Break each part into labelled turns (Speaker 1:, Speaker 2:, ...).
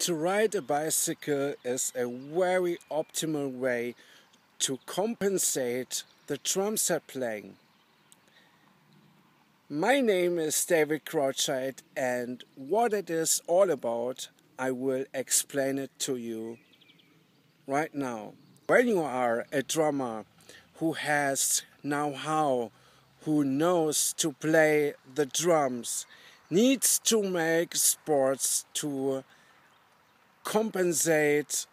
Speaker 1: To ride a bicycle is a very optimal way to compensate the drum set playing. My name is David Krautscheid and what it is all about I will explain it to you right now. When you are a drummer who has know-how, who knows to play the drums, needs to make sports to compensate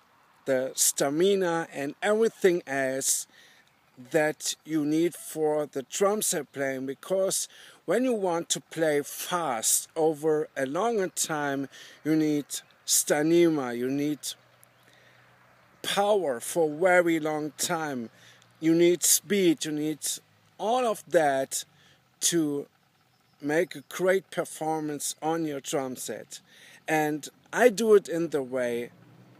Speaker 1: the stamina and everything else that you need for the drum set playing because when you want to play fast over a longer time you need stamina you need power for very long time you need speed you need all of that to make a great performance on your drum set and I do it in the way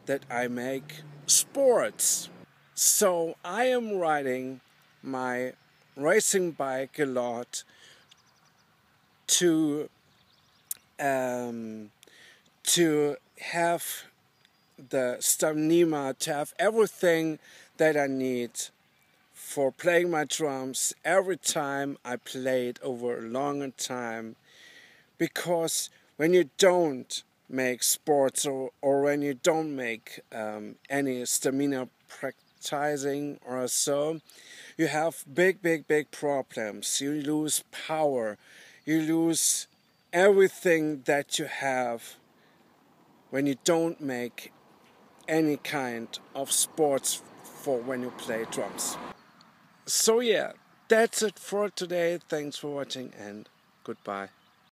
Speaker 1: that I make sports. So I am riding my racing bike a lot to um, to have the stamina, to have everything that I need for playing my drums every time I play it over a longer time because when you don't make sports or, or when you don't make um, any stamina practicing or so, you have big, big, big problems. You lose power, you lose everything that you have when you don't make any kind of sports for when you play drums. So yeah, that's it for today. Thanks for watching and goodbye.